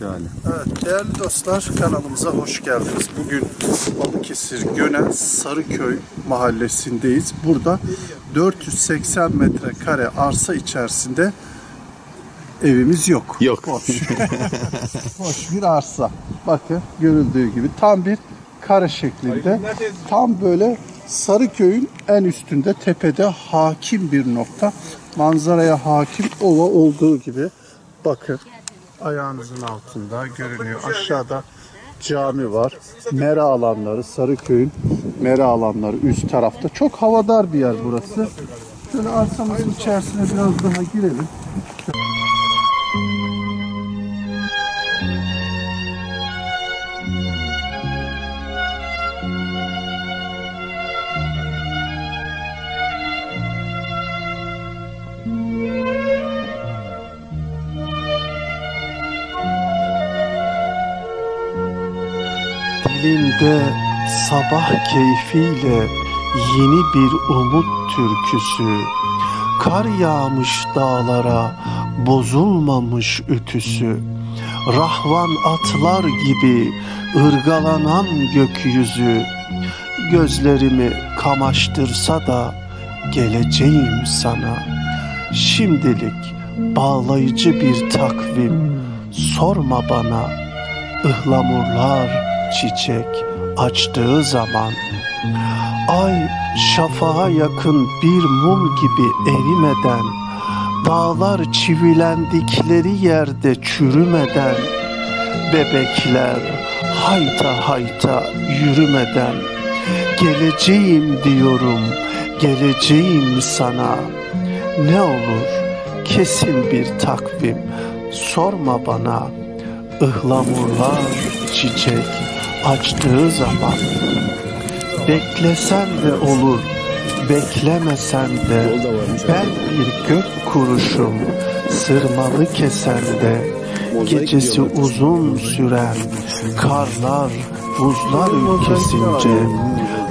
Yani. Evet değerli dostlar kanalımıza hoş geldiniz. Bugün Balıkesir Gönen Sarıköy mahallesindeyiz. Burada 480 metrekare arsa içerisinde evimiz yok. Yok. Boş. Boş bir arsa. Bakın görüldüğü gibi tam bir kare şeklinde. Tam böyle Sarıköy'ün en üstünde tepede hakim bir nokta. Manzaraya hakim ova olduğu gibi. Bakın ayağınızın altında görünüyor. Aşağıda cami var. Mera alanları, Sarıköy'ün mera alanları üst tarafta. Çok havadar bir yer burası. Şöyle arsamızın içerisine biraz daha girelim. Dilimde sabah keyfiyle yeni bir umut türküsü. Kar yağmış dağlara bozulmamış ütüsü. Rahvan atlar gibi ırgalanan gökyüzü. Gözlerimi kamaştırsa da geleceğim sana. Şimdilik bağlayıcı bir takvim sorma bana. Ihlamurlar çiçek açtığı zaman Ay şafağa yakın bir mum gibi erimeden Dağlar çivilendikleri yerde çürümeden Bebekler hayta hayta yürümeden Geleceğim diyorum, geleceğim sana. Ne olur kesin bir takvim sorma bana ıhlamurlar çiçek açtığı zaman beklesen de olur beklemesen de ben bir gök kuruşum sırmalı kesende gecesi uzun süren karlar buzlar ülkesince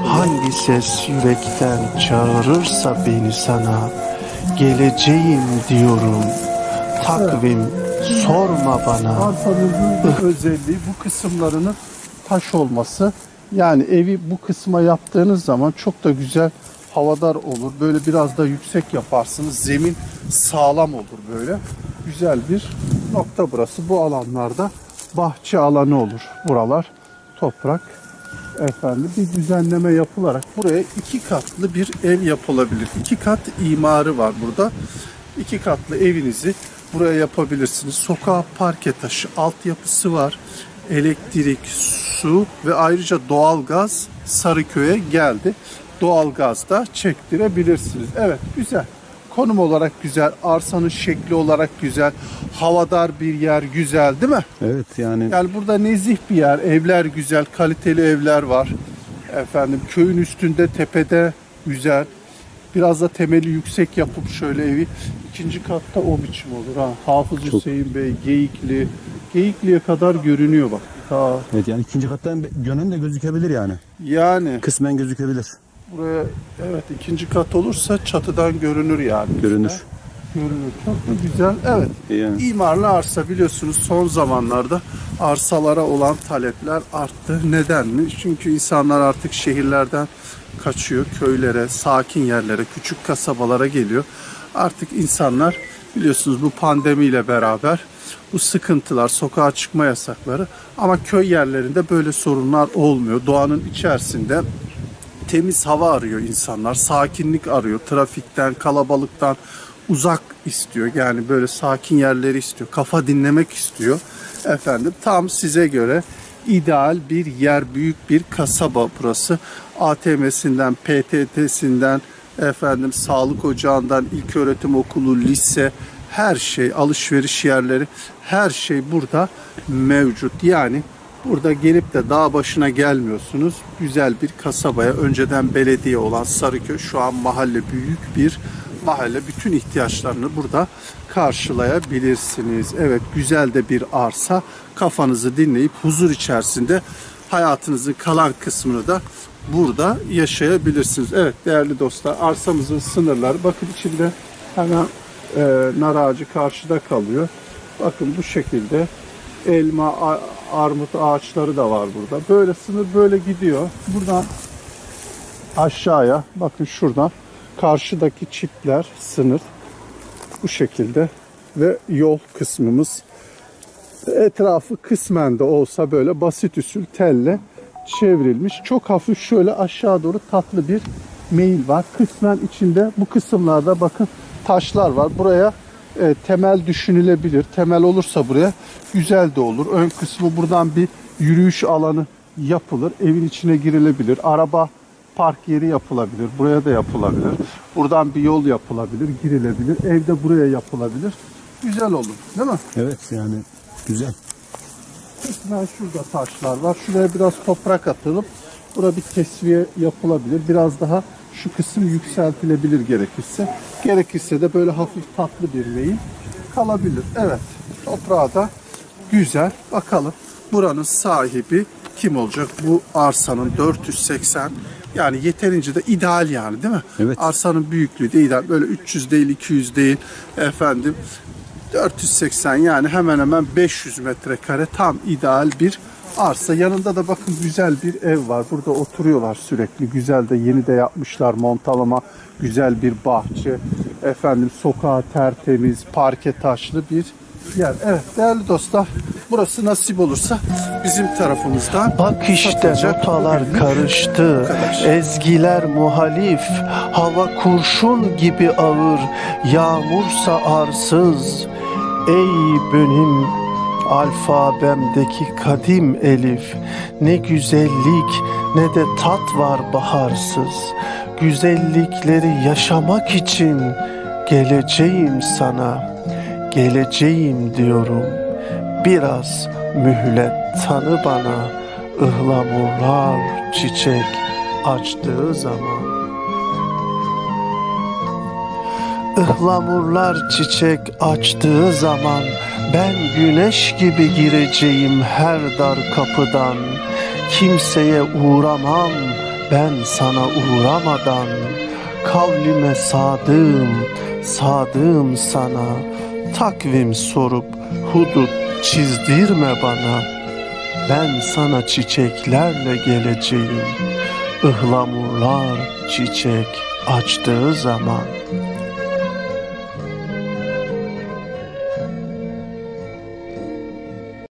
hangi ses yürekten çağırırsa beni sana geleceğim diyorum takvim sorma bana. Arsamızın özelliği bu kısımlarının taş olması. Yani evi bu kısma yaptığınız zaman çok da güzel havadar olur. Böyle biraz da yüksek yaparsınız. Zemin sağlam olur böyle. Güzel bir nokta burası. Bu alanlarda bahçe alanı olur. Buralar toprak. Efendim bir düzenleme yapılarak buraya iki katlı bir ev yapılabilir. İki kat imarı var burada. İki katlı evinizi buraya yapabilirsiniz. Sokağa parke taşı altyapısı var. Elektrik, su ve ayrıca doğalgaz Sarıköy'e geldi. Doğalgaz da çektirebilirsiniz. Evet güzel. Konum olarak güzel, arsanın şekli olarak güzel, havadar bir yer güzel değil mi? Evet yani. Yani burada nezih bir yer, evler güzel, kaliteli evler var. Efendim köyün üstünde, tepede güzel. Biraz da temeli yüksek yapıp şöyle evi ikinci katta o biçim olur ha. Hafız Çok- Hüseyin Bey, Geyikli, Geyikli'ye kadar görünüyor bak. Ta, Evet yani ikinci kattan gönen de gözükebilir yani. yani Kısmen gözükebilir. buraya evet ikinci kat olursa çatıdan görünür yani. Görünür. Görünür. Çok da güzel. Evet. Yani. İmarlı arsa biliyorsunuz son zamanlarda arsalara olan talepler arttı. Neden mi? Çünkü insanlar artık şehirlerden kaçıyor, köylere, sakin yerlere, küçük kasabalara geliyor. Artık insanlar biliyorsunuz bu pandemiyle beraber bu sıkıntılar, sokağa çıkma yasakları ama köy yerlerinde böyle sorunlar olmuyor. Doğanın içerisinde temiz hava arıyor insanlar, sakinlik arıyor, trafikten, kalabalıktan uzak istiyor. Yani böyle sakin yerleri istiyor, kafa dinlemek istiyor. Efendim tam size göre ideal bir yer, büyük bir kasaba burası. ATM'sinden, PTT'sinden, efendim sağlık ocağından, ilköğretim okulu, lise, her şey, alışveriş yerleri, her şey burada mevcut. Yani Burada gelip de dağ başına gelmiyorsunuz. Güzel bir kasabaya, önceden belediye olan Sarıköy şu an mahalle büyük bir mahalle. Bütün ihtiyaçlarını burada karşılayabilirsiniz. Evet güzel de bir arsa. Kafanızı dinleyip huzur içerisinde hayatınızın kalan kısmını da burada yaşayabilirsiniz. Evet değerli dostlar arsamızın sınırları bakın içinde hemen e, nar ağacı karşıda kalıyor. Bakın bu şekilde elma, armut ağaçları da var burada. Böyle sınır böyle gidiyor. Buradan aşağıya bakın şuradan karşıdaki çipler sınır bu şekilde ve yol kısmımız etrafı kısmen de olsa böyle basit usul telle çevrilmiş. Çok hafif şöyle aşağı doğru tatlı bir meyil var. Kısmen içinde bu kısımlarda bakın taşlar var. Buraya e, temel düşünülebilir. Temel olursa buraya güzel de olur. Ön kısmı buradan bir yürüyüş alanı yapılır. Evin içine girilebilir. Araba park yeri yapılabilir. Buraya da yapılabilir. Buradan bir yol yapılabilir, girilebilir. Evde buraya yapılabilir. Güzel olur, değil mi? Evet yani güzel. Kısmen şurada taşlar var. Şuraya biraz toprak atılıp burada bir tesviye yapılabilir. Biraz daha şu kısım yükseltilebilir gerekirse. Gerekirse de böyle hafif tatlı bir meyil kalabilir. Evet. Toprağı da güzel. Bakalım buranın sahibi kim olacak? Bu arsanın 480 yani yeterince de ideal yani değil mi? Evet. Arsanın büyüklüğü de ideal. Böyle 300 değil 200 değil efendim. 480 yani hemen hemen 500 metrekare tam ideal bir arsa. Yanında da bakın güzel bir ev var. Burada oturuyorlar sürekli. Güzel de yeni de yapmışlar montalama. Güzel bir bahçe. Efendim sokağı tertemiz, parke taşlı bir yer. Evet değerli dostlar burası nasip olursa bizim tarafımızdan Bak işte notalar karıştı, ezgiler muhalif, hava kurşun gibi ağır, yağmursa arsız. Ey benim alfabemdeki kadim elif, ne güzellik ne de tat var baharsız. Güzellikleri yaşamak için geleceğim sana, geleceğim diyorum. Biraz mühlet tanı bana ıhlamurlar çiçek açtığı zaman. Ihlamurlar çiçek açtığı zaman ben güneş gibi gireceğim her dar kapıdan. Kimseye uğramam ben sana uğramadan. Kavlime sadığım, sadığım sana. Takvim sorup hudut çizdirme bana. Ben sana çiçeklerle geleceğim. Ihlamurlar çiçek açtığı zaman.